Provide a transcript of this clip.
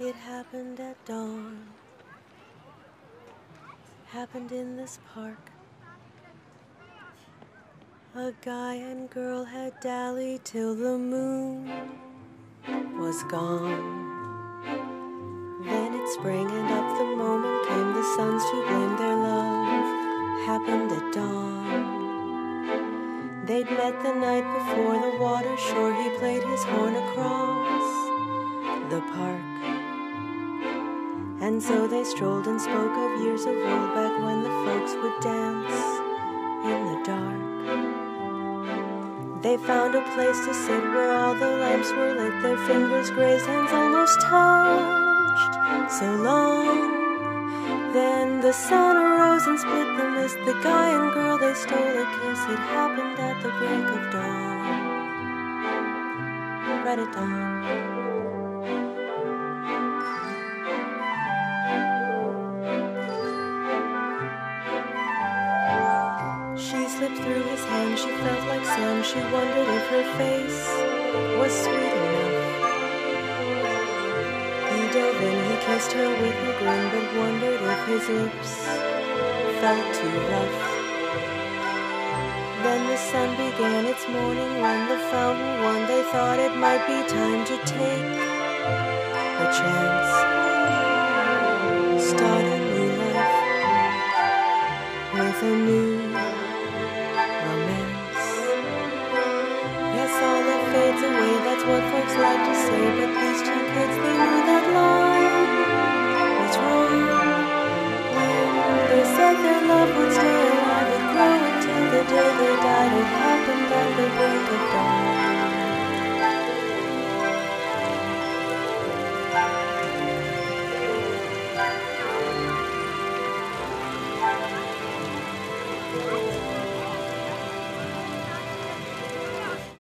It happened at dawn. Happened in this park. A guy and girl had dallied till the moon was gone. Then it sprang, and up the moment came the suns to blame their love. Happened at dawn. They'd met the night before the water shore. He played his horn across the park. And so they strolled and spoke of years of old back when the folks would dance in the dark. They found a place to sit where all the lamps were lit, their fingers grazed, hands almost touched. So long. Then the sun arose and split the mist. The guy and girl they stole a kiss. It happened at the break of dawn. Right at dawn. Slipped through his hand, she felt like sand. She wondered if her face was sweet enough. He dove in, he kissed her with a grin, but wondered if his lips felt too rough. Then the sun began its morning run, the fountain won. They thought it might be time to take a chance. That's what folks like to say. But these two kids,